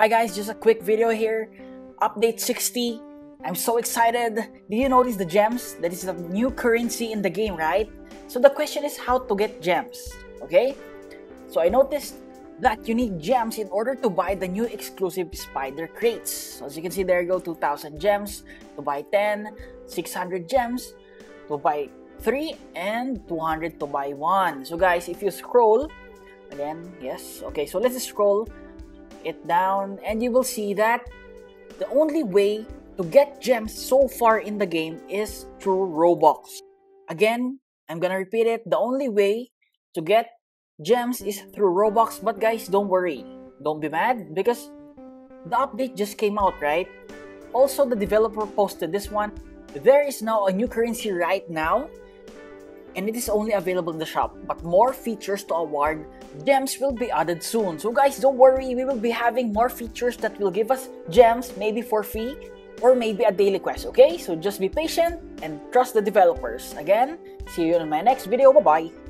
Hi guys, just a quick video here. Update 60. I'm so excited. Did you notice the gems? That is a new currency in the game, right? So the question is how to get gems, okay? So I noticed that you need gems in order to buy the new exclusive spider crates. So as you can see there you go 2000 gems to buy 10, 600 gems to buy 3 and 200 to buy 1. So guys, if you scroll again, yes. Okay, so let's scroll it down and you will see that the only way to get gems so far in the game is through Robux. Again, I'm gonna repeat it. The only way to get gems is through Robux, but guys, don't worry. Don't be mad because the update just came out, right? Also, the developer posted this one. There is now a new currency right now and it is only available in the shop. But more features to award gems will be added soon. So guys, don't worry, we will be having more features that will give us gems maybe for free or maybe a daily quest, okay? So just be patient and trust the developers. Again, see you in my next video. Bye-bye.